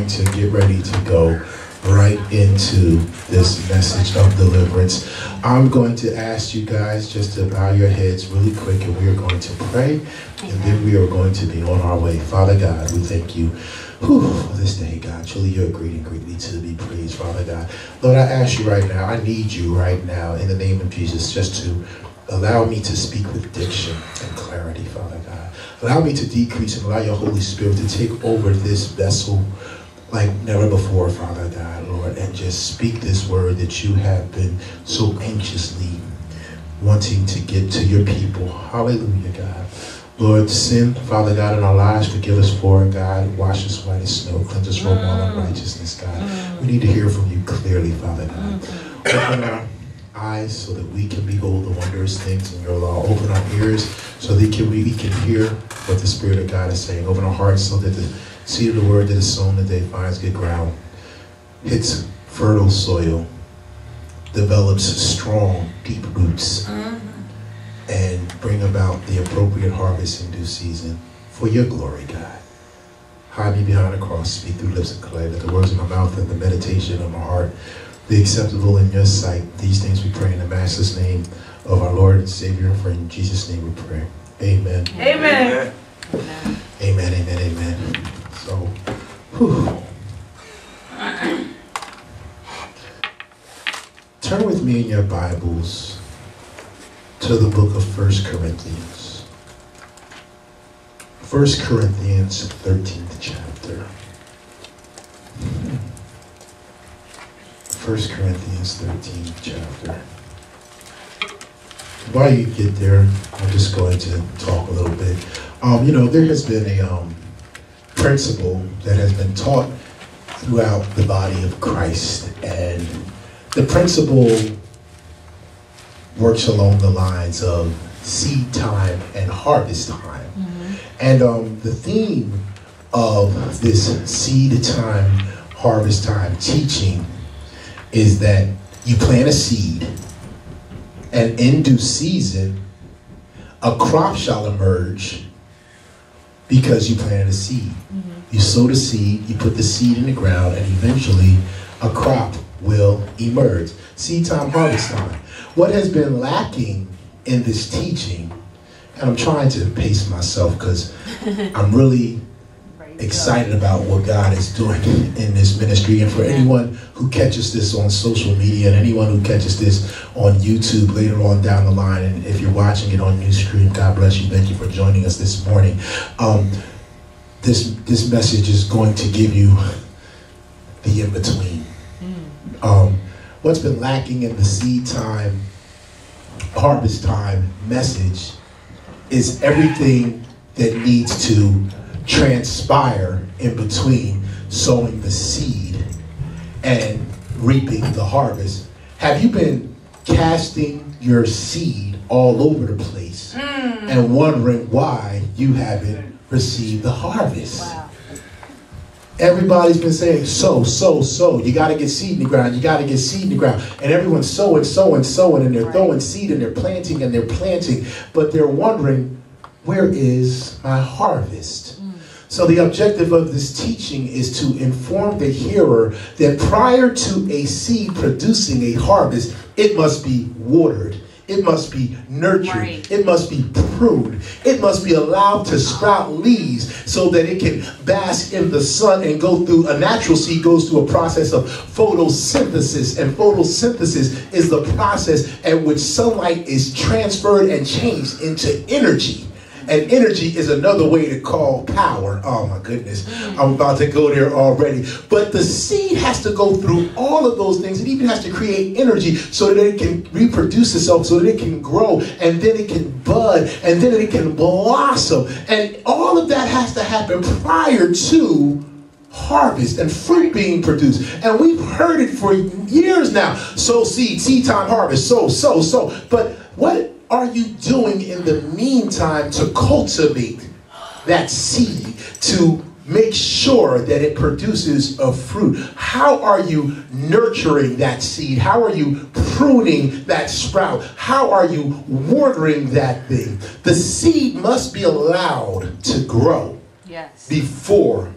going to get ready to go right into this message of deliverance. I'm going to ask you guys just to bow your heads really quick and we are going to pray and then we are going to be on our way. Father God, we thank you whew, for this day, God. Truly, you're great greatly to be praised, Father God. Lord, I ask you right now, I need you right now in the name of Jesus just to allow me to speak with diction and clarity, Father God. Allow me to decrease and allow your Holy Spirit to take over this vessel like never before, Father God, Lord, and just speak this word that you have been so anxiously wanting to get to your people. Hallelujah, God. Lord, sin, Father God, in our lives, forgive us for it, God. Wash us white as snow, cleanse us from all mm. unrighteousness, God. We need to hear from you clearly, Father God. Open our eyes so that we can behold the wondrous things in your law. Open our ears so that we can hear what the Spirit of God is saying. Open our hearts so that the seed of the word that is sown today finds good ground, hits fertile soil, develops strong, deep roots, mm-hmm. and bring about the appropriate harvest in due season for your glory, God. Hide me behind the cross, speak through lips of clay, that the words of my mouth and the meditation of my heart be acceptable in your sight. These things we pray in the Master's name of our Lord and Savior and friend, Jesus' name we pray. Amen. Amen. Amen, amen, amen. amen. So, whew. Turn with me in your Bibles to the book of First Corinthians. First Corinthians, 13th chapter. First Corinthians, 13th chapter. While you get there, I'm just going to talk a little bit. Um, you know, there has been a um, principle that has been taught throughout the body of Christ. And the principle works along the lines of seed time and harvest time. Mm-hmm. And um, the theme of this seed time, harvest time teaching is that you plant a seed, and in due season, a crop shall emerge because you planted a seed. Mm-hmm. You sow the seed, you put the seed in the ground, and eventually a crop will emerge. Seed time, harvest time. What has been lacking in this teaching, and I'm trying to pace myself because I'm really excited about what God is doing in this ministry. And for anyone who catches this on social media and anyone who catches this on YouTube later on down the line, and if you're watching it on Newsstream, God bless you. Thank you for joining us this morning. Um, this this message is going to give you the in between. Um, what's been lacking in the seed time, harvest time message is everything that needs to transpire in between sowing the seed and reaping the harvest. Have you been casting your seed all over the place mm. and wondering why you haven't received the harvest? Wow. Everybody's been saying, sow, sow, sow. You got to get seed in the ground. You got to get seed in the ground. And everyone's sowing, sowing, sowing, and they're right. throwing seed and they're planting and they're planting. But they're wondering, where is my harvest? So the objective of this teaching is to inform the hearer that prior to a seed producing a harvest, it must be watered. It must be nurtured. Right. It must be pruned. It must be allowed to sprout leaves so that it can bask in the sun and go through a natural seed goes through a process of photosynthesis. And photosynthesis is the process at which sunlight is transferred and changed into energy. And energy is another way to call power. Oh my goodness. Mm. I'm about to go there already. But the seed has to go through all of those things. It even has to create energy so that it can reproduce itself, so that it can grow, and then it can bud, and then it can blossom. And all of that has to happen prior to harvest and fruit being produced. And we've heard it for years now. Sow seed, seed time harvest, sow, sow, sow. But what are you doing in the meantime to cultivate that seed to make sure that it produces a fruit? How are you nurturing that seed? How are you pruning that sprout? How are you watering that thing? The seed must be allowed to grow yes. before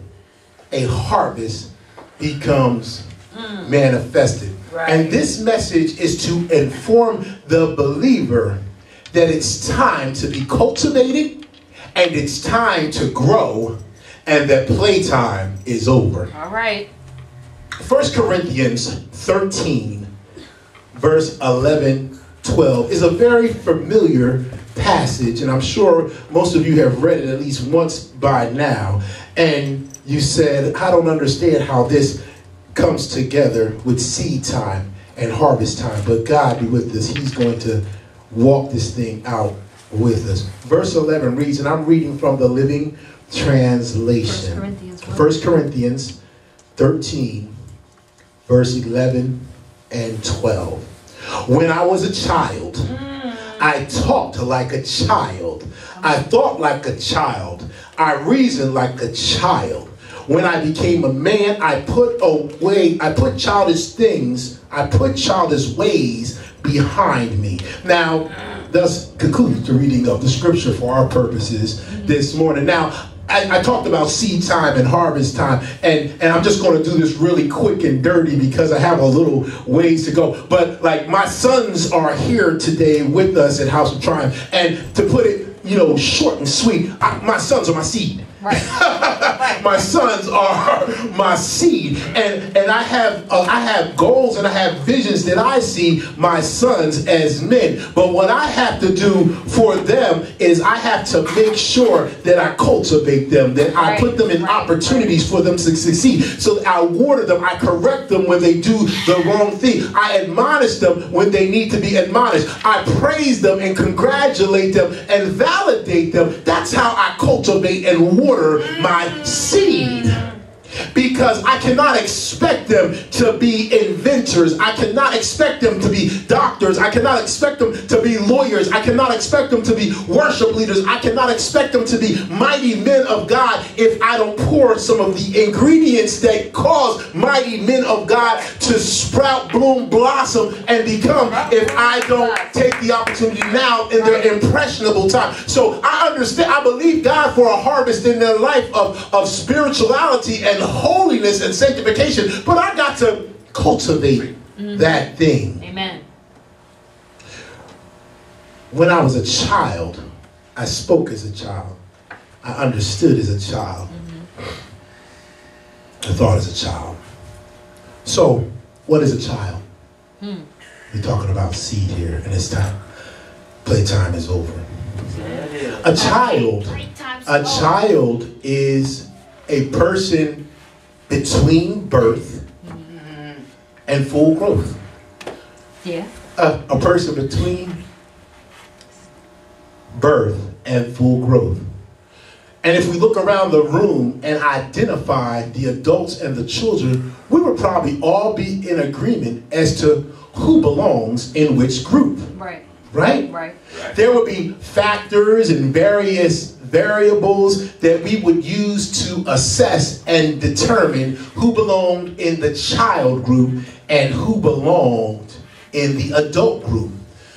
a harvest becomes mm. manifested. Right. And this message is to inform the believer that it's time to be cultivated and it's time to grow and that playtime is over. All right. 1 Corinthians 13, verse 11, 12 is a very familiar passage, and I'm sure most of you have read it at least once by now. And you said, I don't understand how this comes together with seed time and harvest time, but God be with us. He's going to walk this thing out with us. Verse 11 reads, and I'm reading from the Living Translation. 1 Corinthians, 1 Corinthians 13, verse 11 and 12. When I was a child, mm. I talked like a child. I thought like a child. I reasoned like a child. When I became a man, I put away, I put childish things, I put childish ways behind me. Now, thus concludes the reading of the scripture for our purposes this morning. Now, I, I, talked about seed time and harvest time, and, and I'm just going to do this really quick and dirty because I have a little ways to go. But like my sons are here today with us at House of Triumph, and to put it, you know, short and sweet, I, my sons are my seed. Right. my sons are my seed, and and I have uh, I have goals and I have visions that I see my sons as men. But what I have to do for them is I have to make sure that I cultivate them, that right. I put them in right. opportunities for them to succeed. So I water them, I correct them when they do the wrong thing, I admonish them when they need to be admonished. I praise them and congratulate them and validate them. That's how I cultivate and water water my seed because I cannot expect them to be inventors. I cannot expect them to be doctors. I cannot expect them to be lawyers. I cannot expect them to be worship leaders. I cannot expect them to be mighty men of God if I don't pour some of the ingredients that cause mighty men of God to sprout, bloom, blossom, and become if I don't take the opportunity now in their impressionable time. So I understand, I believe God for a harvest in their life of, of spirituality and holiness and sanctification, but I got to cultivate mm-hmm. that thing. Amen. When I was a child, I spoke as a child. I understood as a child. Mm-hmm. I thought as a child. So, what is a child? Hmm. We're talking about seed here, and it's time. Playtime is over. A child, a child is a person between birth and full growth. Yeah. A, a person between birth and full growth. And if we look around the room and identify the adults and the children, we would probably all be in agreement as to who belongs in which group. Right. Right? Right. There would be factors and various variables that we would use to assess and determine who belonged in the child group and who belonged in the adult group.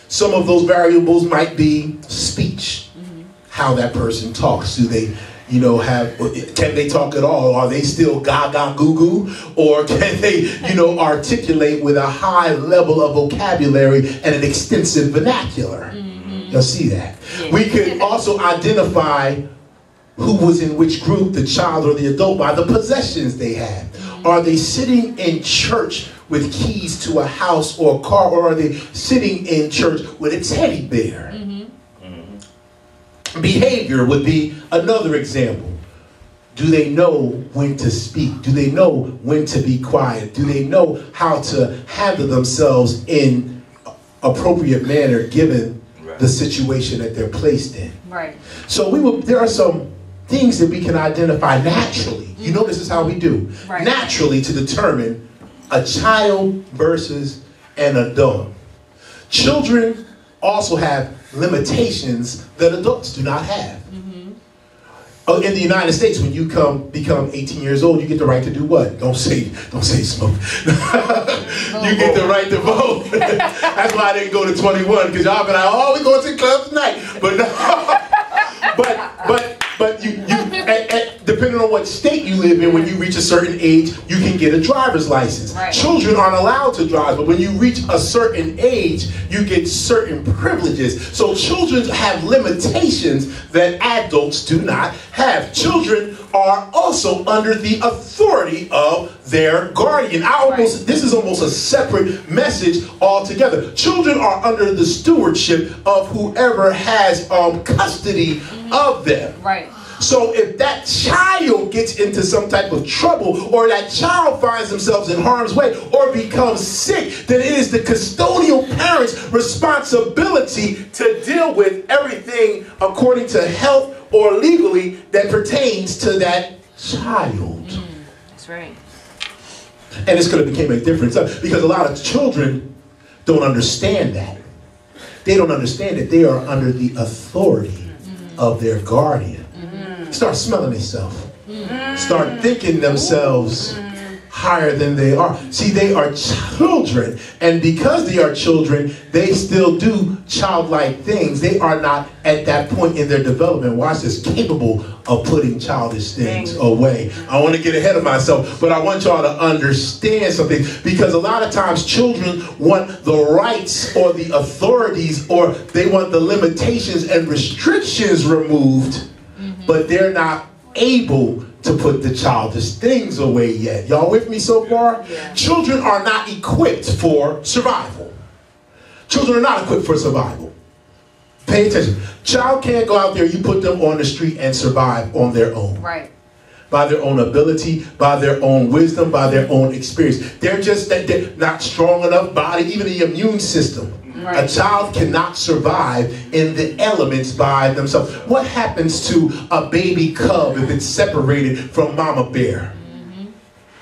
Some of those variables might be speech, mm-hmm. how that person talks. Do they, you know, have, can they talk at all? Are they still gaga goo goo? Or can they, you know, articulate with a high level of vocabulary and an extensive vernacular? You'll see that. Yeah. We could also identify who was in which group, the child or the adult, by the possessions they had. Mm-hmm. Are they sitting in church with keys to a house or a car, or are they sitting in church with a teddy bear? Mm-hmm. Behavior would be another example. Do they know when to speak? Do they know when to be quiet? Do they know how to handle themselves in appropriate manner given the situation that they're placed in. Right. So we will. There are some things that we can identify naturally. You know, this is how we do right. naturally to determine a child versus an adult. Children also have limitations that adults do not have. Oh, in the United States, when you come become 18 years old, you get the right to do what? Don't say, don't say smoke. you get the right to vote. That's why I didn't go to 21 because y'all been like, oh, we going to the club tonight. But no, but but but you you depending on what state you live in, when you reach a certain age, you can get a driver's license. Right. Children aren't allowed to drive, but when you reach a certain age, you get certain privileges. So children have limitations that adults do not have. Children are also under the authority of their guardian. I almost Right. this is almost a separate message altogether. Children are under the stewardship of whoever has um, custody of them. Right. So if that child gets into some type of trouble or that child finds themselves in harm's way or becomes sick, then it is the custodial parent's responsibility to deal with everything according to health or legally that pertains to that child. That's right. And it's going to become a difference uh, because a lot of children don't understand that. They don't understand that they are under the authority of their guardian. Start smelling themselves. Start thinking themselves higher than they are. See, they are children. And because they are children, they still do childlike things. They are not at that point in their development, watch this, capable of putting childish things Things. away. I want to get ahead of myself, but I want y'all to understand something because a lot of times children want the rights or the authorities or they want the limitations and restrictions removed, but they're not able to put the childish things away yet. Y'all with me so far? Yeah. Children are not equipped for survival. Children are not equipped for survival. Pay attention. Child can't go out there, you put them on the street and survive on their own Right. by their own ability, by their own wisdom, by their own experience. They're just that they're not strong enough body, even the immune system. Right. A child cannot survive in the elements by themselves. What happens to a baby cub if it's separated from mama bear?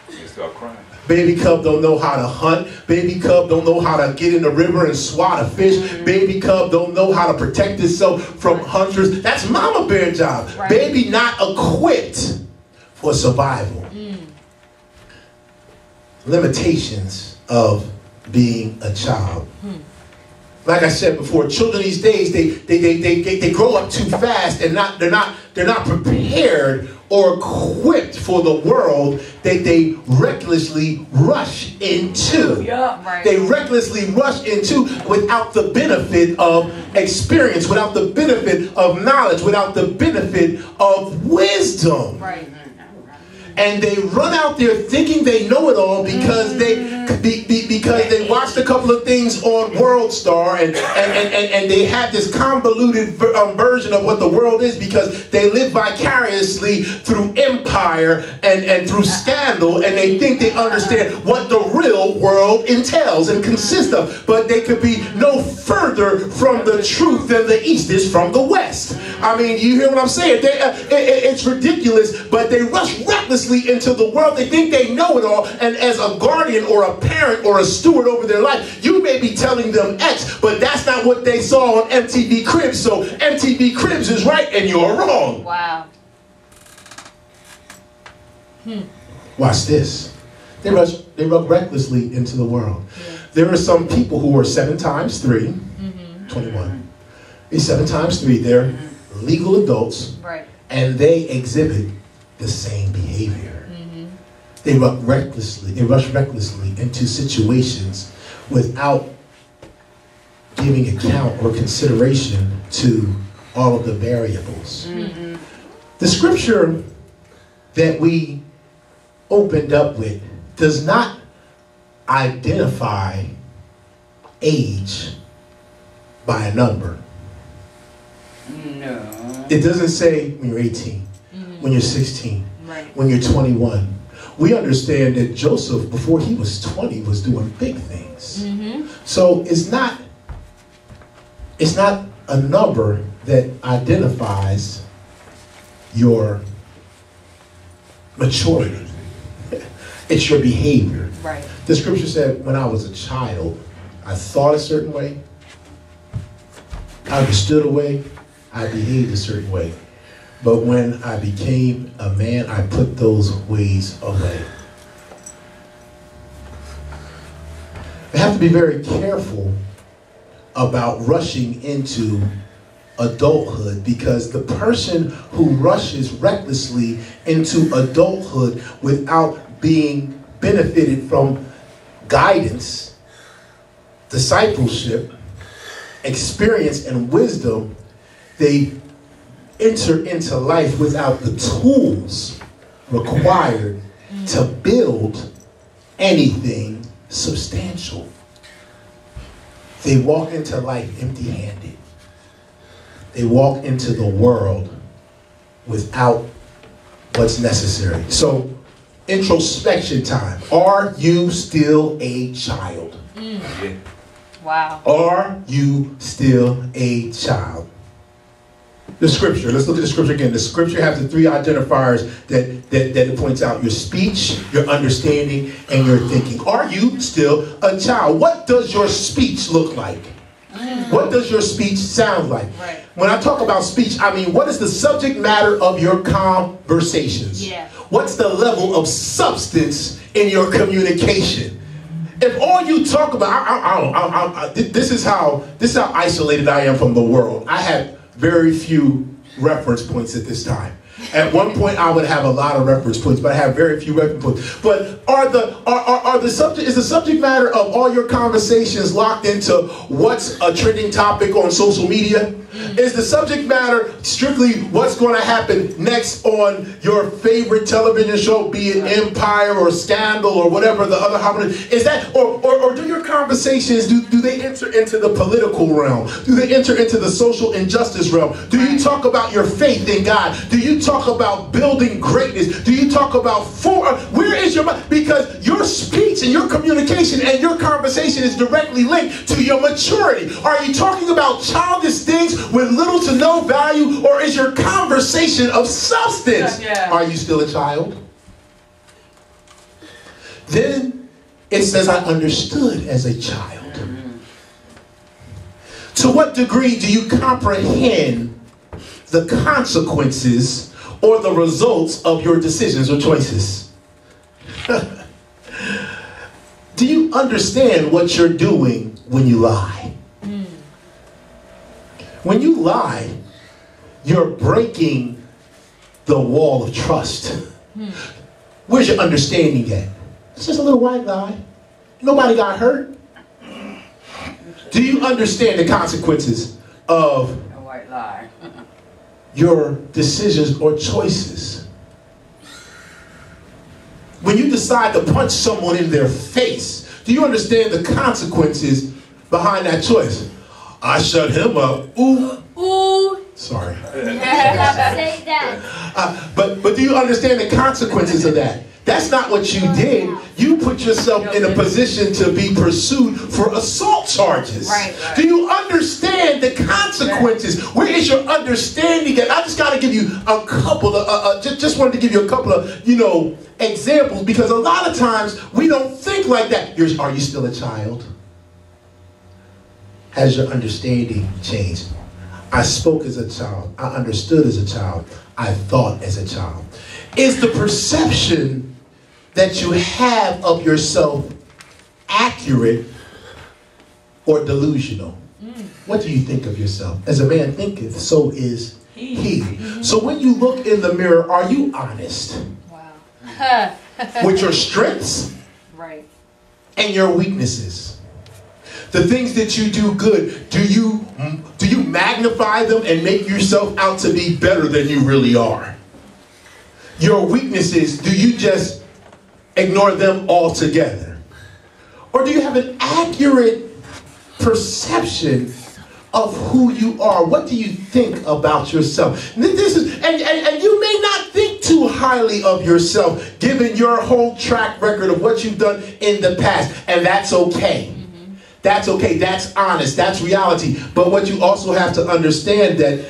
They start crying. Baby cub don't know how to hunt. Baby cub don't know how to get in the river and swat a fish. Mm-hmm. Baby cub don't know how to protect itself from hunters. That's mama bear job. Right. Baby not equipped for survival. Mm. Limitations of being a child. Hmm. Like I said before, children these days they they, they, they, they, they grow up too fast and not they're not they're not prepared or equipped for the world that they recklessly rush into. Yeah. Right. They recklessly rush into without the benefit of experience, without the benefit of knowledge, without the benefit of wisdom Right. and they run out there thinking they know it all because they be, be, because they watched a couple of things on World Star and and, and, and, and they have this convoluted um, version of what the world is because they live vicariously through empire and, and through scandal and they think they understand what the real world entails and consists of but they could be no further from the truth than the east is from the west. I mean you hear what I'm saying? They, uh, it- it's ridiculous but they rush recklessly into the world. They think they know it all and as a guardian or a parent or a steward over their life you may be telling them X but that's not what they saw on MTV Cribs so MTV Cribs is right and you're wrong Wow. Hmm. Watch this. They rush, they run recklessly into the world. There are some people who are seven times 3 21. It's seven times three. They're legal adults Right. and they exhibit the same behavior. They rush recklessly, they rush recklessly into situations without giving account or consideration to all of the variables. Mm-hmm. The scripture that we opened up with does not identify age by a number. No. It doesn't say when you're 18, when you're 16, Right. when you're 21. We understand that Joseph, before he was 20, was doing big things. Mm-hmm. So it's not it's not a number that identifies your maturity. It's your behavior. Right. The scripture said, when I was a child, I thought a certain way, I understood a way, I behaved a certain way. But when I became a man, I put those ways away. We have to be very careful about rushing into adulthood because the person who rushes recklessly into adulthood without being benefited from guidance, discipleship, experience, and wisdom, they enter into life without the tools required to build anything substantial. They walk into life empty handed. They walk into the world without what's necessary. So, introspection time. Are you still a child? Mm. Wow. Are you still a child? The scripture, let's look at the scripture again. The scripture has the three identifiers that, that, that it points out your speech, your understanding, and your thinking. Are you still a child? What does your speech look like? What does your speech sound like? Right. When I talk about speech, I mean, what is the subject matter of your conversations? Yeah. What's the level of substance in your communication? If all you talk about, I, I, I, I, this is how this is how isolated I am from the world. I have very few reference points at this time. At one point, I would have a lot of reference points, but I have very few reference points. But are the are, are, are, the subject is the subject matter of all your conversations locked into what's a trending topic on social media? Is the subject matter strictly what's going to happen next on your favorite television show, be it Empire or Scandal or whatever the other happening? Is that or, or, or do your conversations do, do they enter into the political realm? Do they enter into the social injustice realm? Do you talk about your faith in God? Do you talk about building greatness? Do you talk about for where is your because your speech and your communication and your conversation is directly linked to your maturity. Are you talking about childish things with little to no value, or is your conversation of substance? Yeah. Are you still a child? Then it says, I understood as a child. Mm-hmm. To what degree do you comprehend the consequences or the results of your decisions or choices? do you understand what you're doing when you lie? When you lie, you're breaking the wall of trust. Where's your understanding at? It's just a little white lie. Nobody got hurt. Do you understand the consequences of A white lie. your decisions or choices? When you decide to punch someone in their face, do you understand the consequences behind that choice? I shut him up. Ooh, Ooh. sorry. Say that. Uh, but but do you understand the consequences of that? That's not what you did. You put yourself in a position to be pursued for assault charges. Right, right. Do you understand the consequences? Where is your understanding? And I just got to give you a couple of, uh, uh, just, just wanted to give you a couple of, you know, examples because a lot of times we don't think like that. You're, are you still a child? Has your understanding changed? I spoke as a child. I understood as a child. I thought as a child. Is the perception that you have of yourself accurate or delusional? Mm. What do you think of yourself? As a man thinketh, so is he. Mm-hmm. So when you look in the mirror, are you honest Wow. with your strengths right. and your weaknesses? The things that you do good, do you do you magnify them and make yourself out to be better than you really are? Your weaknesses, do you just ignore them altogether? Or do you have an accurate perception of who you are? What do you think about yourself? This is and, and, and you may not think too highly of yourself given your whole track record of what you've done in the past, and that's okay. That's okay. That's honest. That's reality. But what you also have to understand that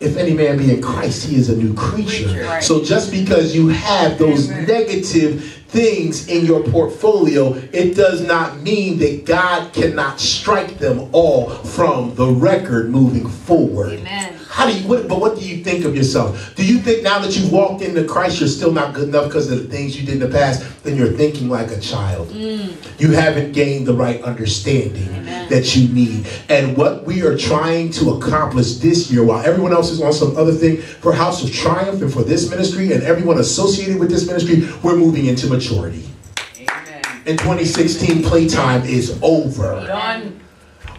if any man be in Christ, he is a new creature. Right. So just because you have those Amen. negative things in your portfolio, it does not mean that God cannot strike them all from the record moving forward. Amen. How do you, what, but what do you think of yourself? Do you think now that you've walked into Christ, you're still not good enough because of the things you did in the past? Then you're thinking like a child. Mm. You haven't gained the right understanding Amen. that you need. And what we are trying to accomplish this year, while everyone else is on some other thing, for House of Triumph and for this ministry and everyone associated with this ministry, we're moving into maturity. Amen. In 2016, playtime is over. Done.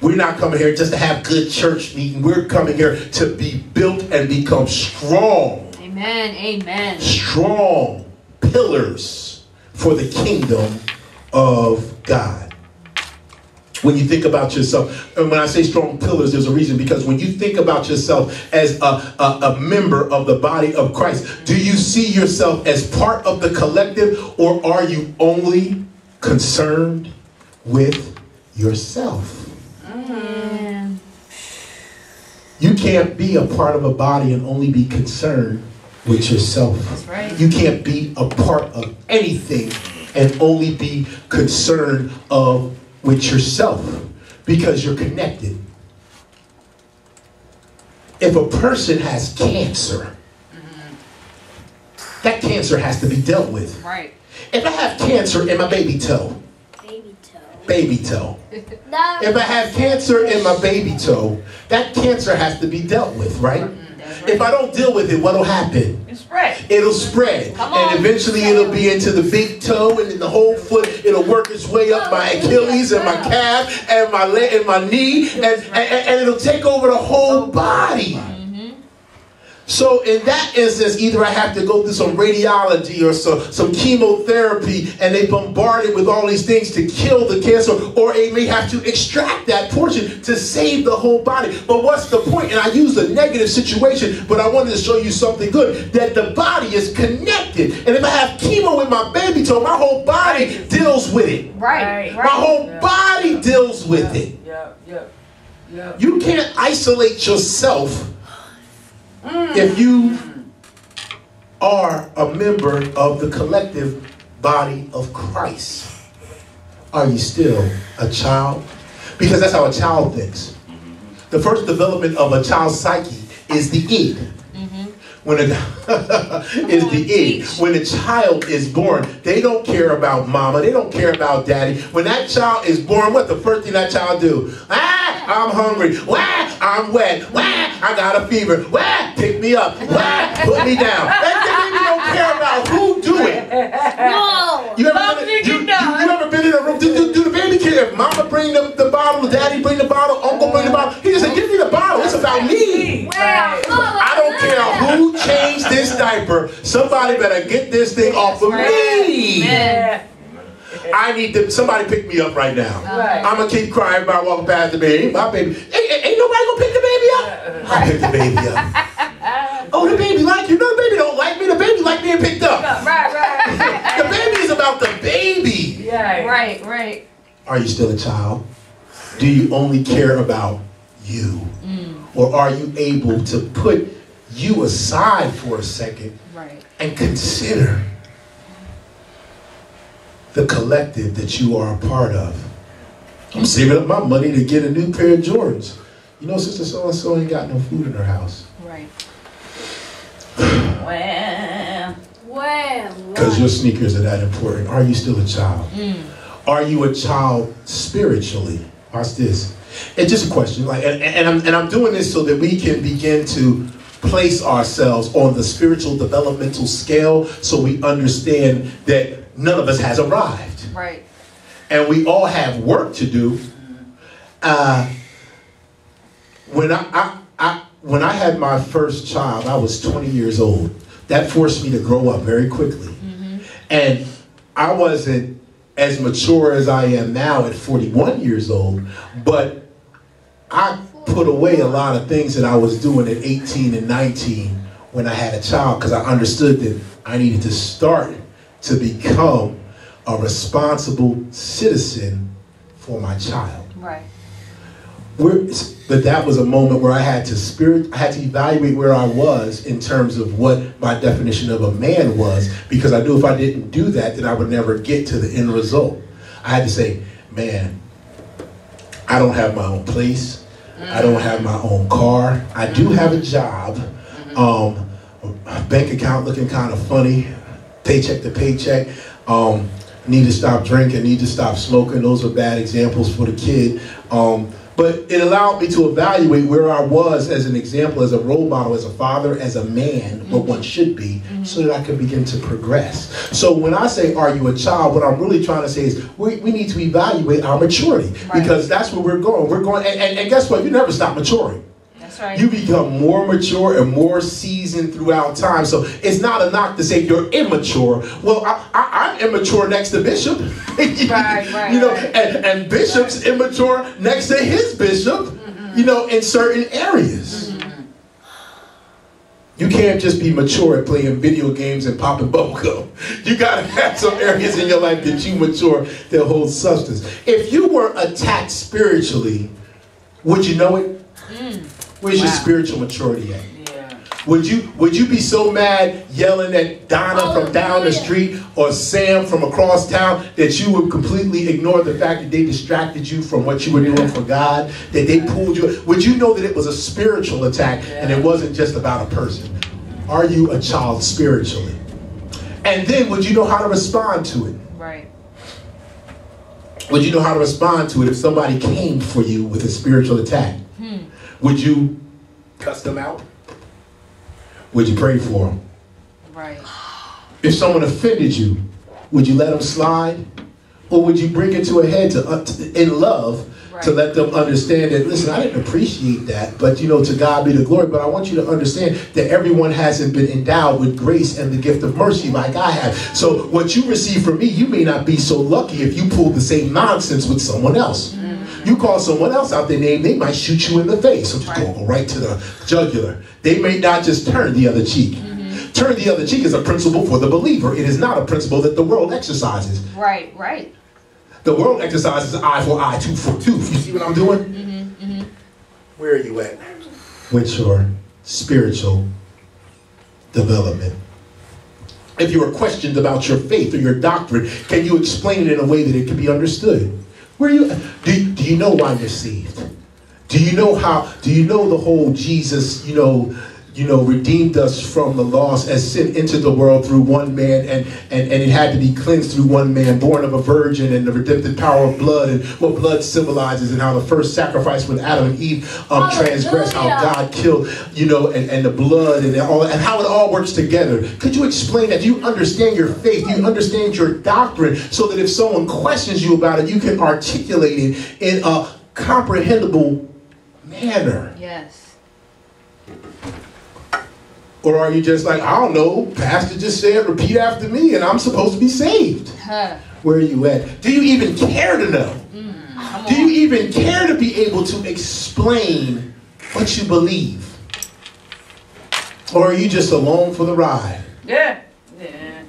We're not coming here just to have good church meeting. We're coming here to be built and become strong, Amen. Amen. strong pillars for the kingdom of God. When you think about yourself, and when I say strong pillars, there's a reason because when you think about yourself as a, a, a member of the body of Christ, do you see yourself as part of the collective or are you only concerned with yourself? You can't be a part of a body and only be concerned with yourself. That's right. You can't be a part of anything and only be concerned of with yourself because you're connected. If a person has cancer, that cancer has to be dealt with. Right. If I have cancer in my baby toe, Baby toe. No. If I have cancer in my baby toe, that cancer has to be dealt with, right? If I don't deal with it, what'll happen? It'll spread. It'll spread. And eventually it'll be into the big toe and then the whole foot. It'll work its way up my Achilles and my calf and my leg and my knee. And, and, and it'll take over the whole body. So in that instance, either I have to go through some radiology or some, some chemotherapy and they bombard it with all these things to kill the cancer, or they may have to extract that portion to save the whole body. But what's the point? And I use a negative situation, but I wanted to show you something good, that the body is connected. And if I have chemo in my baby toe, my whole body deals with it. Right. Right. My whole Yeah. body deals with it. Yep, yep, yep. You can't isolate yourself if you are a member of the collective body of Christ. Are you still a child? Because that's how a child thinks. The first development of a child's psyche is the id. When a, is the id. When a child is born, they don't care about mama. They don't care about daddy. When that child is born, what the first thing that child do? Ah, I'm hungry. Wah, I'm wet. Wah, I got a fever. Wah, pick me up. Wah, put me down. That baby don't care about who do it. No. You ever, been, you, you you, ever been in a room? Do, do, do the baby care? If mama bring the, the bottle, daddy bring the bottle, uncle bring the bottle. He just said, give me the bottle. It's about me. I don't care who changed this diaper. Somebody better get this thing off of me. Yeah. I need to. Somebody pick me up right now. Right. I'm gonna keep crying about walking past the baby. My baby. Ain't, ain't ain't nobody gonna pick the baby up. I pick the baby up. Oh, the baby like you. No, the baby don't like me. The baby like being picked up. Right, right. The baby is about the baby. Yeah. Right. Right. Are you still a child? Do you only care about you? Mm. Or are you able to put you aside for a second Right. and consider the collective that you are a part of? I'm saving up my money to get a new pair of Jordans. You know, sister so and so ain't got no food in her house. Right. Well. Well. Because your sneakers are that important. Are you still a child? Hmm. Are you a child spiritually? Watch this. It's just a question. Like, and, and I'm and I'm doing this so that we can begin to place ourselves on the spiritual developmental scale, so we understand that none of us has arrived, Right. and we all have work to do. Uh, when I, I, I when I had my first child, I was 20 years old. That forced me to grow up very quickly. And I wasn't as mature as I am now at 41 years old, but I put away a lot of things that I was doing at 18 and 19 when I had a child because I understood that I needed to start to become a responsible citizen for my child. Right. We're, but that was a moment where I had to spirit, I had to evaluate where I was in terms of what my definition of a man was, because I knew if I didn't do that, then I would never get to the end result. I had to say, man, I don't have my own place. I don't have my own car. I do have a job. Um, bank account looking kind of funny, paycheck to paycheck. Um, need to stop drinking. Need to stop smoking. Those are bad examples for the kid. Um, but it allowed me to evaluate where I was as an example, as a role model, as a father, as a man, what one should be, so that I could begin to progress. So when I say, Are you a child? what I'm really trying to say is we, we need to evaluate our maturity Right. because that's where we're going. We're going, and, and, and guess what? You never stop maturing. Right. You become more mature and more seasoned throughout time. So it's not a knock to say you're immature. Well, I, I, I'm immature next to Bishop. Right, right, You know, right. and, and Bishop's immature next to his bishop, Mm-hmm. you know, in certain areas. You can't just be mature at playing video games and popping bubblegum. You gotta have some areas in your life that you mature that hold substance. If you were attacked spiritually, would you know it? Where's your spiritual maturity at? Yeah. Would you would you be so mad yelling at Donna oh, from down the street or Sam from across town that you would completely ignore the fact that they distracted you from what you were doing for God, that they pulled you? Would you know that it was a spiritual attack and it wasn't just about a person? Are you a child spiritually? And then would you know how to respond to it? right. Would you know how to respond to it if somebody came for you with a spiritual attack? Would you cuss them out? Would you pray for them? Right. If someone offended you, would you let them slide? Or would you bring it to a head to, uh, to- in love to let them understand that, listen, I didn't appreciate that, but you know, to God be the glory. But I want you to understand that everyone hasn't been endowed with grace and the gift of mercy like I have. So what you receive from me, you may not be so lucky if you pull the same nonsense with someone else. You call someone else out their name, they might shoot you in the face. So just go, go right to the jugular. They may not just turn the other cheek. Mm-hmm. Turn the other cheek is a principle for the believer. It is not a principle that the world exercises. Right. Right. The world exercises eye for eye, tooth for tooth. You see what I'm doing? Mm-hmm, mm-hmm. Where are you at with your spiritual development? If you are questioned about your faith or your doctrine, can you explain it in a way that it can be understood? Where you? Do, do you know why you're saved? Do you know how? Do you know the whole Jesus? You know, you know, redeemed us from the loss as sin entered the world through one man, and and and it had to be cleansed through one man, born of a virgin, and the redemptive power of blood, and what blood symbolizes, and how the first sacrifice when Adam and Eve um, transgressed, how God killed, you know, and, and the blood and all, and how it all works together. Could you explain that? Do you understand your faith? Do you understand your doctrine, so that if someone questions you about it, you can articulate it in a comprehensible manner? Yes. Or are you just like, I don't know, Pastor just said, repeat after me, and I'm supposed to be saved? Huh. Where are you at? Do you even care to know? Mm, come Do you even care to be able to explain what you believe? Or are you just along for the ride? Yeah. Yeah.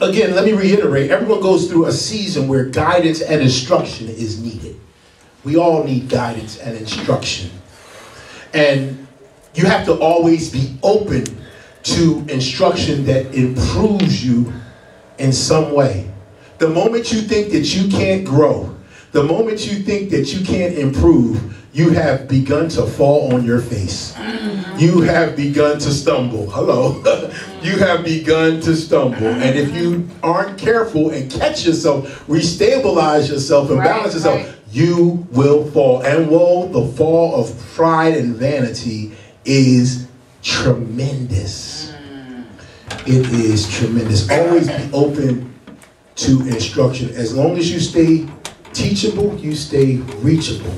Again, let me reiterate everyone goes through a season where guidance and instruction is needed. We all need guidance and instruction. And you have to always be open to instruction that improves you in some way. The moment you think that you can't grow, the moment you think that you can't improve, you have begun to fall on your face. You have begun to stumble. Hello. you have begun to stumble. And if you aren't careful and catch yourself, restabilize yourself and Right, balance yourself, right. You will fall. And woe, the fall of pride and vanity is tremendous. It is tremendous. Always be open to instruction. As long as you stay teachable, you stay reachable.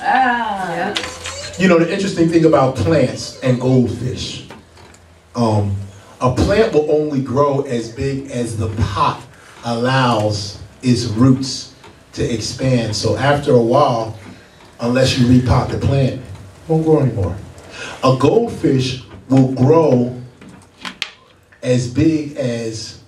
Ah. Yeah. You know, the interesting thing about plants and goldfish, um, a plant will only grow as big as the pot allows its roots to expand. So after a while, unless you repot the plant, it won't grow anymore. A goldfish will grow as big as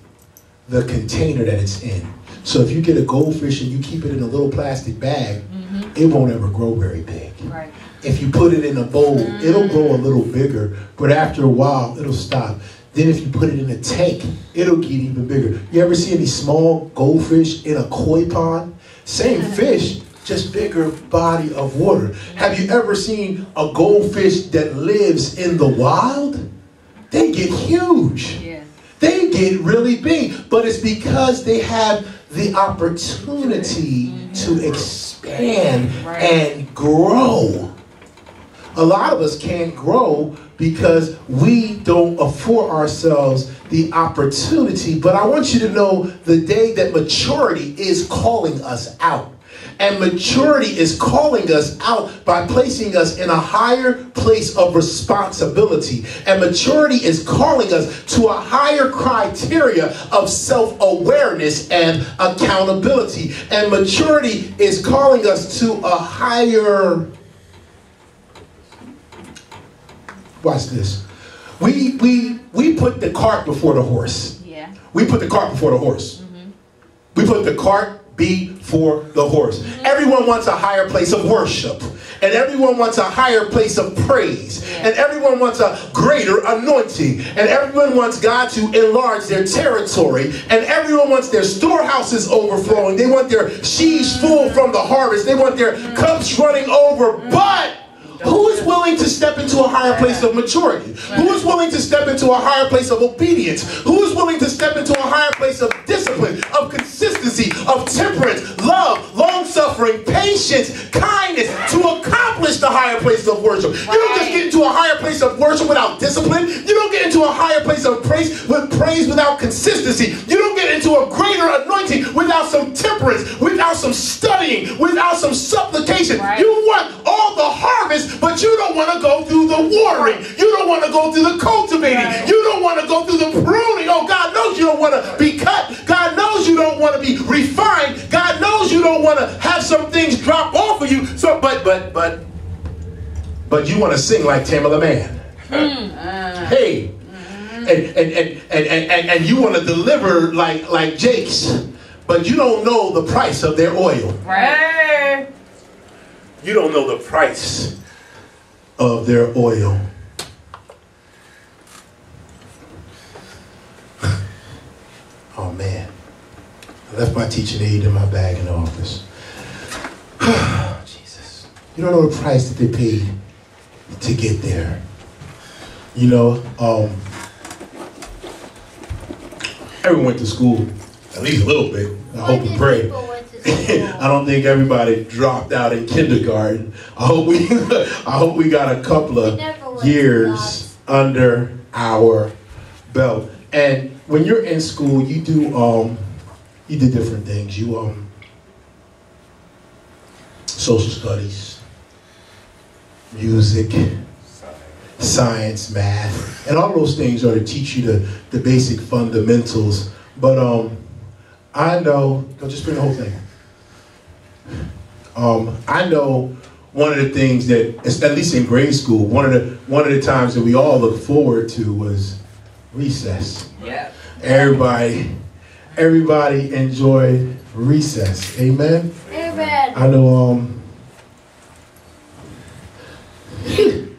the container that it's in. So if you get a goldfish and you keep it in a little plastic bag, mm-hmm. it won't ever grow very big. Right. If you put it in a bowl, it'll mm. grow a little bigger, but after a while, it'll stop. Then if you put it in a tank, it'll get even bigger. You ever see any small goldfish in a koi pond? Same fish, just bigger body of water. Have you ever seen a goldfish that lives in the wild? They get huge. Yeah. They get really big, but it's because they have the opportunity to mm-hmm. expand Right. and grow. A lot of us can't grow because we don't afford ourselves the opportunity. But I want you to know the day that maturity is calling us out. And maturity is calling us out by placing us in a higher place of responsibility. And maturity is calling us to a higher criteria of self awareness and accountability. And maturity is calling us to a higher Watch this. We we we put the cart before the horse. Yeah. We put the cart before the horse. Mm-hmm. We put the cart before the horse. Mm-hmm. Everyone wants a higher place of worship. And everyone wants a higher place of praise. And everyone wants a greater anointing. And everyone wants God to enlarge their territory. And everyone wants their storehouses overflowing. They want their sheaves full from the harvest. They want their mm. cups running over. Mm. But who is willing to step into a higher place of maturity? Who is willing to step into a higher place of obedience? Who is willing to step into a higher place of discipline, of consistency, of temperance, love, long suffering, patience, kindness to accomplish the higher place of worship? You don't just get into a higher place of worship without discipline. You don't get into a higher place of praise with praise without consistency. You don't get into a greater anointing without some temperance, without some studying, without some supplication. You want all the harvest, but you don't want to go through the watering. You don't want to go through the cultivating. Right. You don't want to go through the pruning. Oh, God knows you don't want to be cut. God knows you don't want to be refined. God knows you don't want to have some things drop off of you. So, but, but, but, but you want to sing like Tamela Mann. Hmm. Hey. And, and, and, and, and, and, and you want to deliver like, like Jakes, but you don't know the price of their oil. Right. You don't know the price of their oil. Oh man. I left my teaching aid in my bag in the office. Jesus. You don't know the price that they paid to get there. You know, um, everyone went to school, at least a little bit. I hope and pray. I don't think everybody dropped out in kindergarten. I hope we, I hope we got a couple of years under our belt. And when you're in school, you do um, you do different things. You um, social studies, music, science, math, and all those things are to teach you the the basic fundamentals. But um, I know. Don't just bring the whole thing. Um, I know one of the things that, at least in grade school, one of the one of the times that we all look forward to was recess. Yeah. Everybody, everybody enjoyed recess. Amen. Amen. I know. Um,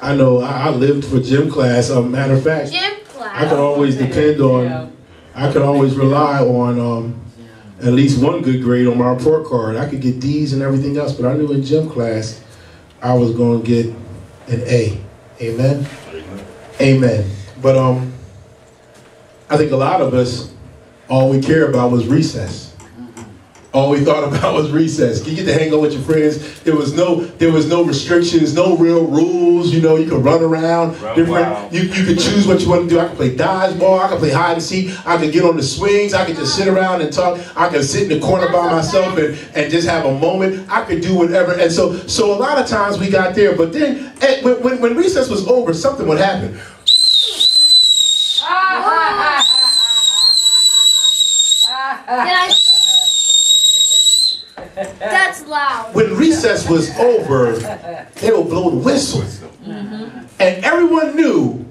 I know. I, I lived for gym class. Um, matter of fact, Gym class. I could always depend on. I could always rely on um, at least one good grade on my report card. I could get D's and everything else, but I knew in gym class I was going to get an A. Amen. Amen. But um, I think a lot of us, all we care about was recess. All we thought about was recess. You get to hang out with your friends. There was no, there was no restrictions, no real rules. You know, you could run around. Run different. wild. You, you could choose what you want to do. I could play dodgeball. I could play hide and seek. I could get on the swings. I could just sit around and talk. I could sit in the corner by myself and, and just have a moment. I could do whatever. And so, so a lot of times we got there. But then, eh, when, when, when recess was over, something would happen. Did I? That's loud. When recess was over, they would blow the whistle. Mm-hmm. And everyone knew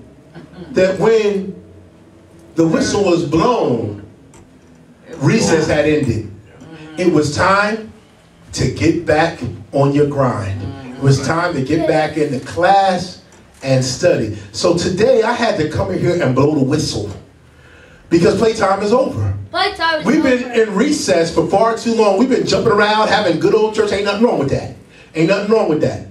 that when the whistle was blown, recess had ended. It was time to get back on your grind. It was time to get back into class and study. So today I had to come in here and blow the whistle Because playtime is over. Playtime is We've been over. in recess for far too long. We've been jumping around, having good old church. Ain't nothing wrong with that. Ain't nothing wrong with that.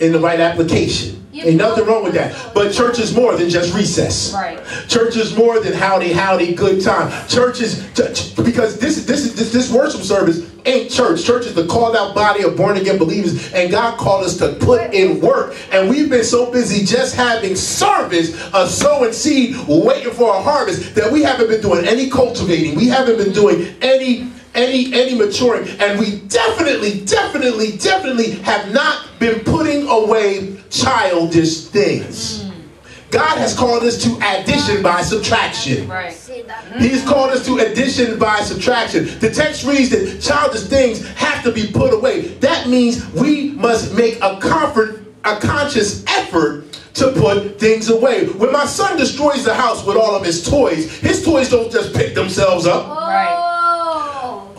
In the right application. Ain't nothing wrong with that. But church is more than just recess. Right. Church is more than howdy howdy good time. Church is ch- because this this is this, this worship service ain't church. Church is the called out body of born again believers, and God called us to put in work. And we've been so busy just having service, a sowing seed, waiting for a harvest that we haven't been doing any cultivating. We haven't been doing any any any maturing, and we definitely, definitely, definitely have not been putting away childish things. Mm. God has called us to addition by subtraction. Right. He's called us to addition by subtraction. The text reads that childish things have to be put away. That means we must make a comfort, a conscious effort to put things away. When my son destroys the house with all of his toys, his toys don't just pick themselves up. Oh.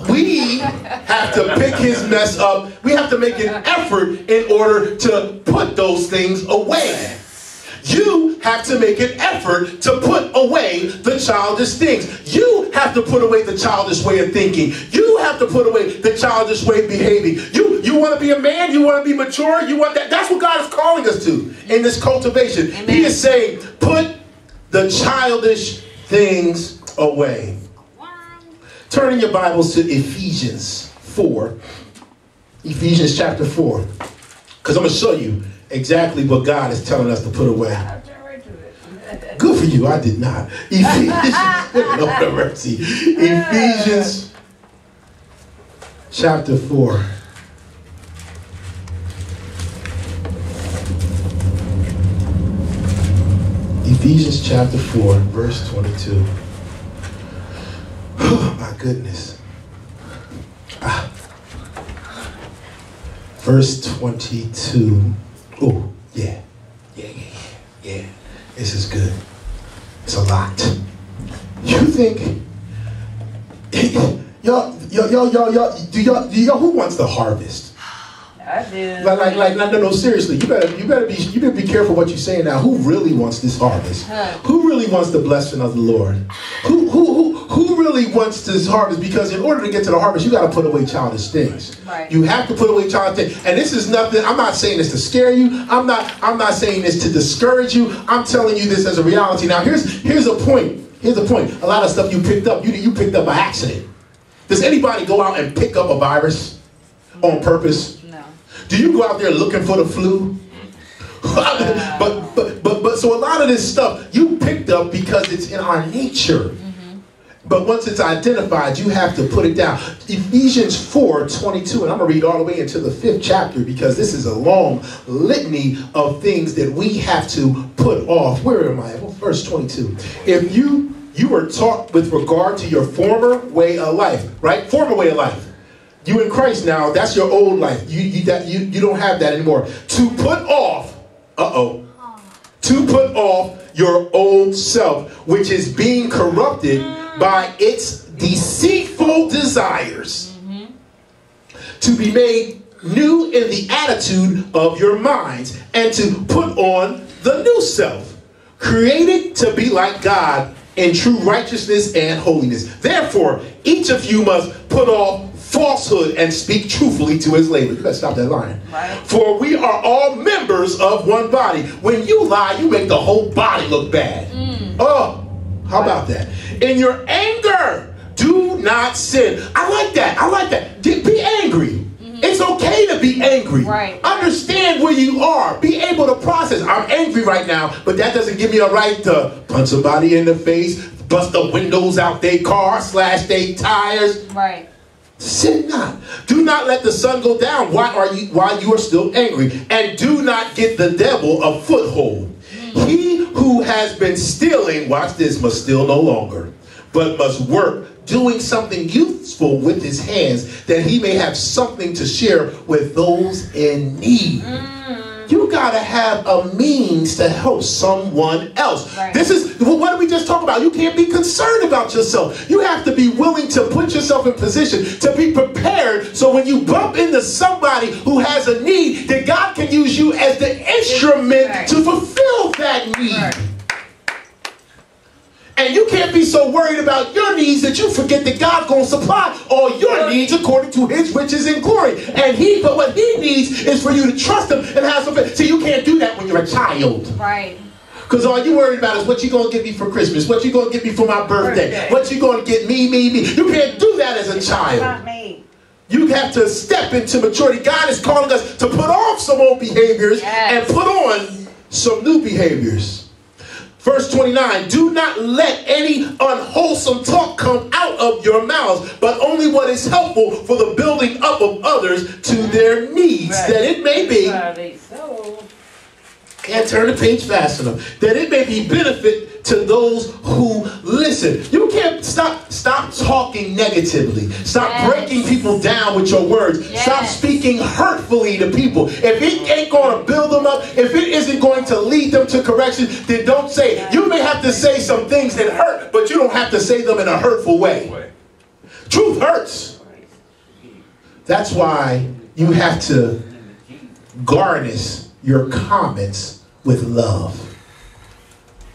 We have to pick his mess up. We have to make an effort in order to put those things away. You have to make an effort to put away the childish things. You have to put away the childish way of thinking. You have to put away the childish way of behaving. You you want to be a man, you want to be mature, you want that. That's what God is calling us to in this cultivation. He is saying, put the childish things away. Turn in your Bibles to Ephesians 4. Ephesians chapter 4. Because I'm going to show you exactly what God is telling us to put away. I'll right to it. Good for you, I did not. Ephesians, Lord have mercy. Ephesians chapter 4. Ephesians chapter 4, verse 22. Goodness. Ah. Verse 22. Oh, yeah. Yeah, yeah, yeah. Yeah. This is good. It's a lot. You think y'all, y'all, y'all, y'all, y'all, do y'all, do y'all, who wants the harvest? I do. Like, like, like, no, no, no, seriously, you better, you better be, you better be careful what you're saying now. Who really wants this harvest? Huh. Who really wants the blessing of the Lord? Who, who, who, who really wants this harvest? Because in order to get to the harvest, you got to put away childish things. Right. You have to put away childish things. And this is nothing. I'm not saying this to scare you. I'm not. I'm not saying this to discourage you. I'm telling you this as a reality. Now, here's here's a point. Here's a point. A lot of stuff you picked up, you you picked up by accident. Does anybody go out and pick up a virus on purpose? No. Do you go out there looking for the flu? but, but but but so a lot of this stuff you picked up because it's in our nature. But once it's identified, you have to put it down. Ephesians 4 22, and I'm going to read all the way into the fifth chapter because this is a long litany of things that we have to put off. Where am I? Well, verse 22. If you you were taught with regard to your former way of life, right? Former way of life. You in Christ now, that's your old life. You you that you, you don't have that anymore. To put off, uh-oh to put off your old self, which is being corrupted by its deceitful desires, to be made new in the attitude of your minds, and to put on the new self, created to be like God in true righteousness and holiness. Therefore, each of you must put off falsehood and speak truthfully to his neighbor. You better stop that lying. Right. For we are all members of one body. When you lie, you make the whole body look bad. Mm. Oh, how about that? In your anger, do not sin. I like that. I like that. Be be angry. Mm-hmm. It's okay to be angry. Right. Understand where you are. Be able to process. I'm angry right now, but that doesn't give me a right to punch somebody in the face, bust the windows out their car, slash their tires. Right. Sin not. Do not let the sun go down while are you while you are still angry, and do not get the devil a foothold. He who has been stealing, watch this, must steal no longer, but must work, doing something useful with his hands, that he may have something to share with those in need. Mm. You gotta have a means to help someone else. Right. This is what did we just talk about? You can't be concerned about yourself. You have to be willing to put yourself in position to be prepared so when you bump into somebody who has a need, that God can use you as the instrument Right. to fulfill that need. Right. And you can't be so worried about your needs that you forget that God's going to supply all your needs according to his riches and glory. And he, but what he needs is for you to trust him and have some faith. See, you can't do that when you're a child. Right. Because all you worried about is what you going to get me for Christmas, what you going to get me for my birthday, Birthday. what you going to get me, me, me. You can't do that as a child. Not me. You have to step into maturity. God is calling us to put off some old behaviors Yes. and put on some new behaviors. Verse 29 Do not let any unwholesome talk come out of your mouths, but only what is helpful for the building up of others to their needs, Right. that it may be. So. Can't turn the page fast enough. That it may be benefit to those who listen. You can't stop stop talking negatively. Stop Yes. breaking people down with your words. Stop speaking hurtfully to people. If it ain't going to build them up, if it isn't going to lead them to correction, then don't say it. You may have to say some things that hurt, but you don't have to say them in a hurtful way. Way. Truth hurts. That's why you have to garnish your comments with love.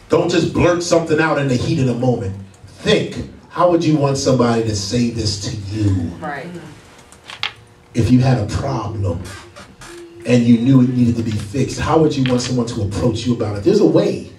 Don't just blurt something out in the heat of the moment. Think, how would you want somebody to say this to you Right. if you had a problem and you knew it needed to be fixed? How would you want someone to approach you about it? There's a way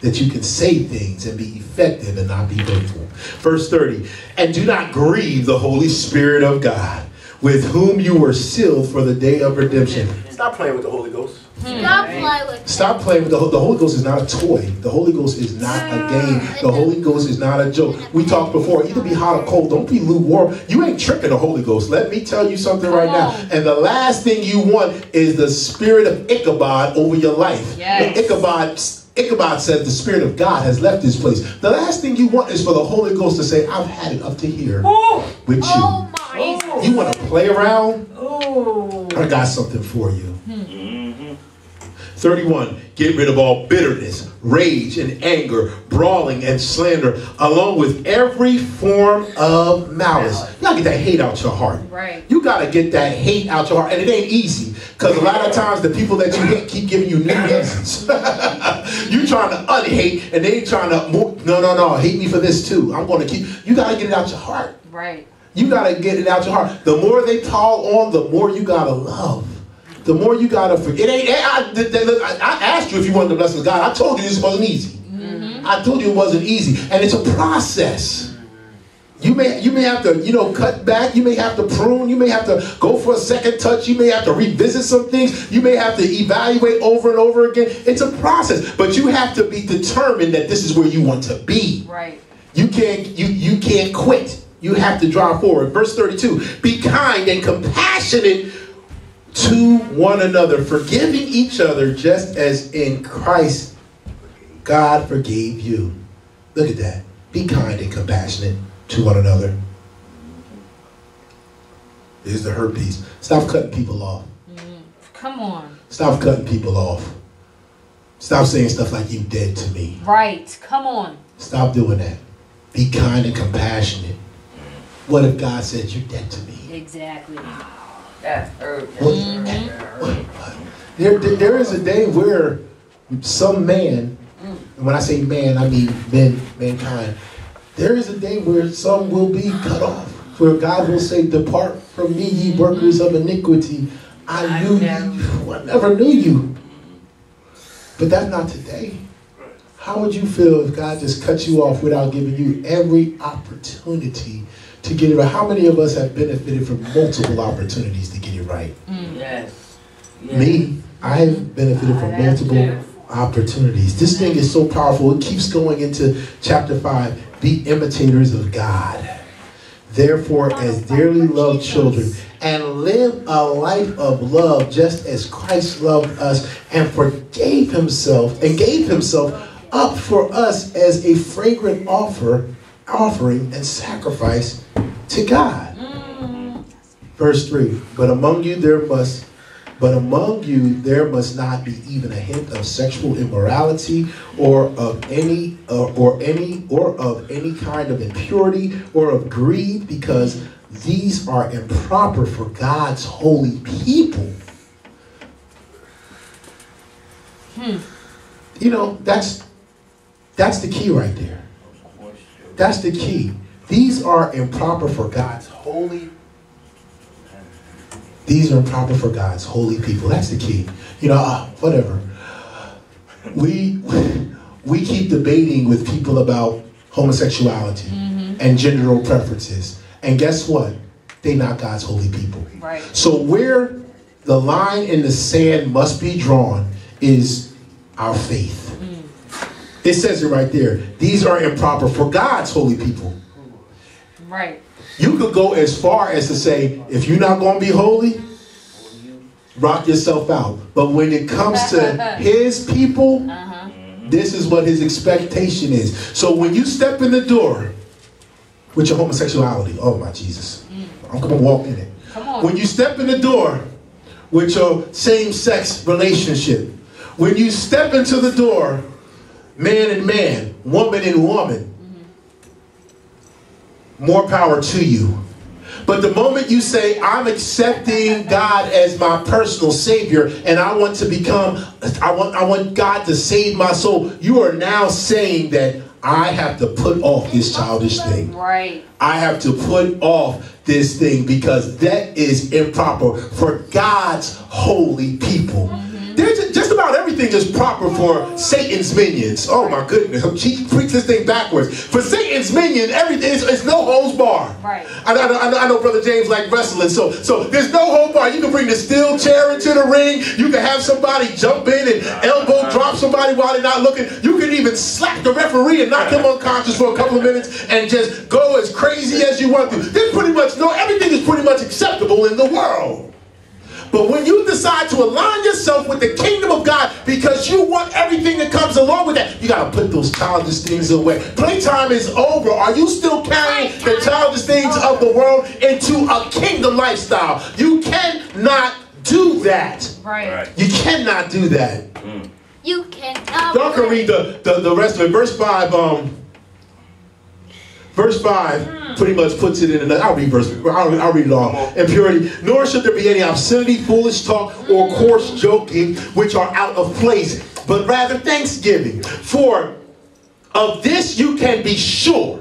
that you can say things and be effective and not be hurtful. Verse 30, and do not grieve the Holy Spirit of God, with whom you were sealed for the day of redemption. Stop playing with the Holy Ghost. Hmm. Stop playing with Stop playing with the, the Holy Ghost is not a toy. The Holy Ghost is not a hmm. game. The Holy Ghost is not a joke. We talked before, either be hot or cold. Don't be lukewarm. You ain't tricking the Holy Ghost. Let me tell you something right now. And the last thing you want is the spirit of Ichabod over your life. Yes. Ichabod, Ichabod says the spirit of God has left this place. The last thing you want is for the Holy Ghost to say, I've had it up to here with you. Oh my. You want to play around? Ooh. I got something for you. 31. Get rid of all bitterness, rage, and anger, brawling, and slander, along with every form of malice. You gotta get that hate out your heart. Right. You gotta get that hate out your heart. And it ain't easy. Because a lot of times the people that you hate keep giving you new reasons. you trying to unhate and they trying to move. No, no, no. Hate me for this too. I'm gonna keep you gotta get it out your heart. Right. You gotta get it out your heart. The more they pile on, the more you gotta love. The more you gotta forget. It ain't. I, I, th- th- look, I, I asked you if you wanted the blessing of God. I told you this wasn't easy. Mm-hmm. I told you it wasn't easy, and it's a process. You may you may have to you know cut back. You may have to prune. You may have to go for a second touch. You may have to revisit some things. You may have to evaluate over and over again. It's a process, but you have to be determined that this is where you want to be. Right. You can't you you can't quit. You have to drive forward. Verse 32. Be kind and compassionate to one another, forgiving each other just as in Christ God forgave you. Look at that. Be kind and compassionate to one another. Here's the hurt piece. Stop cutting people off. Mm, come on. Stop cutting people off. Stop saying stuff like you dead to me. Right. Come on. Stop doing that. Be kind and compassionate. What if God said you're dead to me? Exactly. That hurt. What? What? What? There, there, there is a day where some man, and when I say man, I mean men, mankind. There is a day where some will be cut off, where God will say, "Depart from me, ye workers of iniquity. I knew you. I never knew you." But that's not today. How would you feel if God just cut you off without giving you every opportunity to get it right? How many of us have benefited from multiple opportunities to get it right? Mm. Yes. yes. Me, I have benefited from I multiple opportunities. This thing is so powerful. It keeps going into chapter 5. Be imitators of God. Therefore, as dearly loved children, and live a life of love just as Christ loved us and forgave himself and gave himself up for us as a fragrant offer, offering and sacrifice to God. Verse 3 But among you there must but among you there must not be even a hint of sexual immorality or of any uh, or any or of any kind of impurity or of greed because these are improper for God's holy people. You know, that's that's the key right there. That's the key. These are improper for God's holy. These are improper for God's holy people. That's the key. You know, uh, whatever. We we keep debating with people about homosexuality and gender preferences, and guess what? They're not God's holy people. Right. So where the line in the sand must be drawn is our faith. It says it right there. These are improper for God's holy people. Right. You could go as far as to say, if you're not going to be holy, rock yourself out. But when it comes to his people, Uh-huh. this is what his expectation is. So when you step in the door with your homosexuality, oh my Jesus, I'm going to walk in it. When you step in the door with your same sex relationship, when you step into the door, man and man, woman and woman, more power to you. But the moment you say, I'm accepting God as my personal savior and I want to become, I want, I want God to save my soul, you are now saying that I have to put off this childish thing. Right. I have to put off this thing because that is improper for God's holy people. There's ju- just about everything is proper for Satan's minions. Oh my goodness, he preached this thing backwards. For Satan's minion, everything is no holds bar. Right. I, know- I, I know, I know Brother James like wrestling, so so there's no hold bar. You can bring the steel chair into the ring. You can have somebody jump in and elbow drop somebody while they're not looking. You can even slap the referee and knock him unconscious for a couple of minutes and just go as crazy as you want to. There's pretty much no everything is pretty much acceptable in the world. But when you decide to align yourself with the kingdom of God because you want everything that comes along with that, you got to put those childish things away. Playtime is over. Are you still carrying the childish things of the world into a kingdom lifestyle? You cannot do that. Right. Right. You cannot do that. You can Y'all can read the, the, the rest of it. Verse 5, um, verse 5 pretty much puts it in another. I'll read verse, I'll, I'll read it all. Impurity, nor should there be any obscenity, foolish talk, or coarse joking, which are out of place, but rather thanksgiving. For of this you can be sure.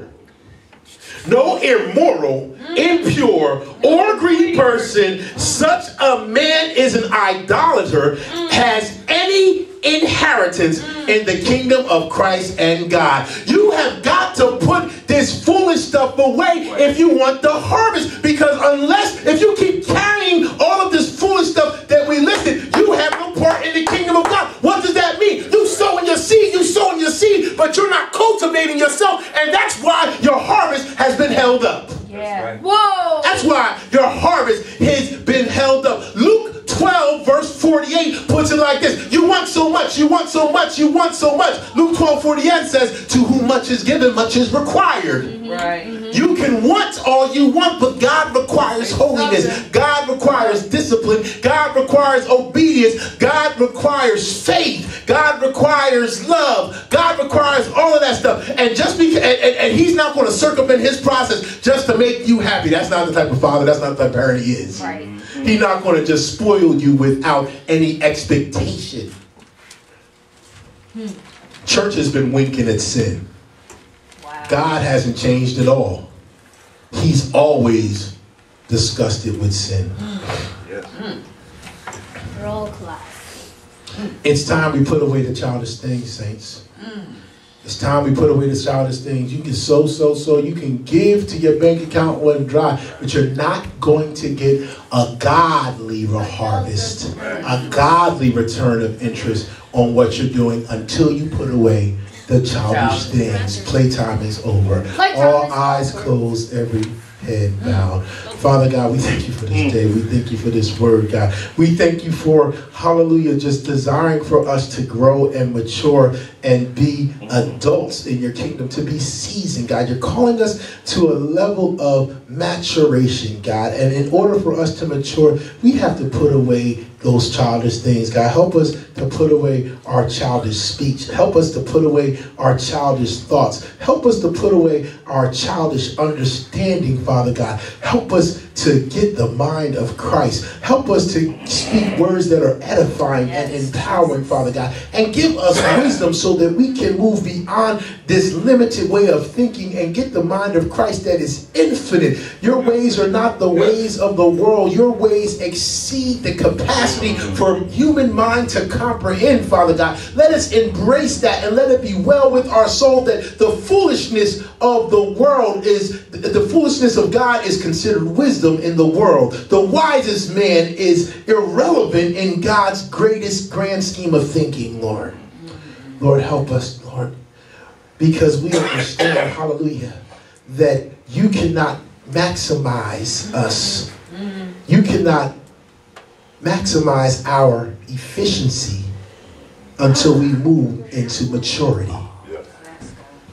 No immoral, impure, or greedy person, such a man is an idolater, mm. has any inheritance in the kingdom of Christ and God. You have got to put this foolish stuff away if you want the harvest. Because unless, if you keep carrying all of this foolish stuff that we listed, you have no part in the kingdom of God. What does that mean? You sowing your seed, you sowing your seed, but you're not cultivating yourself, and that's why your harvest has been held up. Yeah. right. Whoa! That's why your harvest has been held up. Luke 12, verse 48 puts it like this You want so much, you want so much, you want so much. Luke 12, 48 says, To whom much is given, much is required. Mm-hmm. Right. Mm-hmm. You can want all you want, but God requires holiness. God requires discipline. God requires obedience. God requires faith. God requires love. God requires all of that stuff. And just because, and, and- and He's not going to circumvent His process just to make you happy. That's not the type of father. That's not the type of parent He is. Right. He's not going to just spoil you without any expectation. Church has been winking at sin. Wow. God hasn't changed at all. He's always disgusted with sin. Yes. Roll class. It's time we put away the childish things, saints. Mm. It's time we put away the childish things. You can sow, sow, sow. You can give to your bank account when dry, but you're not going to get a godly harvest, a godly return of interest on what you're doing until you put away the childish things. Playtime is over. All eyes closed, every head bowed. Father God, we thank you for this mm. day. We thank you for this word, God. We thank you for, hallelujah, just desiring for us to grow and mature and be mm. adults in your kingdom, to be seasoned, God. You're calling us to a level of maturation, God. And in order for us to mature, we have to put away those childish things, God. Help us to put away our childish speech. Help us to put away our childish thoughts. Help us to put away our childish understanding, Father God. Help us to get the mind of Christ. Help us to speak words that are edifying and empowering, Father God. And give us wisdom so that we can move beyond this limited way of thinking and get the mind of Christ that is infinite. Your ways are not the ways of the world. Your ways exceed the capacity for human mind to comprehend, Father God. Let us embrace that and let it be well with our soul that the foolishness of the world is the foolishness of God is considered wisdom in the world. The wisest man is irrelevant in God's greatest grand scheme of thinking, Lord. Lord, help us, Lord, because we understand, hallelujah, that you cannot maximize us. You cannot maximize our efficiency until we move into maturity.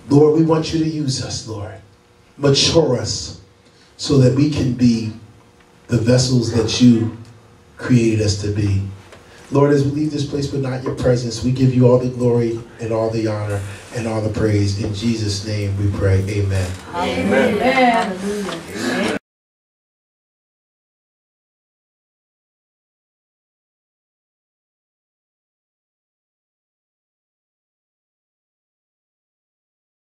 Lord, we want you to use us, Lord. Mature us so that we can be the vessels that you created us to be. Lord, as we leave this place but not your presence, we give you all the glory and all the honor and all the praise. In Jesus' name we pray. Amen. Amen. Hallelujah.